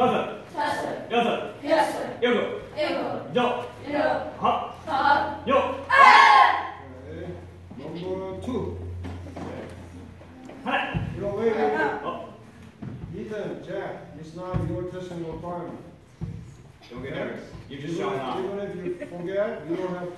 Hazır. Hazır. Yazır. Yazır. Yugu. Yugu. Jo. Jo. Ha. Ha. Yo. Okay. Number two. Hey. You know, wait, wait, oh. Ethan, Jack, it's not your testing requirement. Don't get nervous. You just showing off. Even if you forget, you don't have to.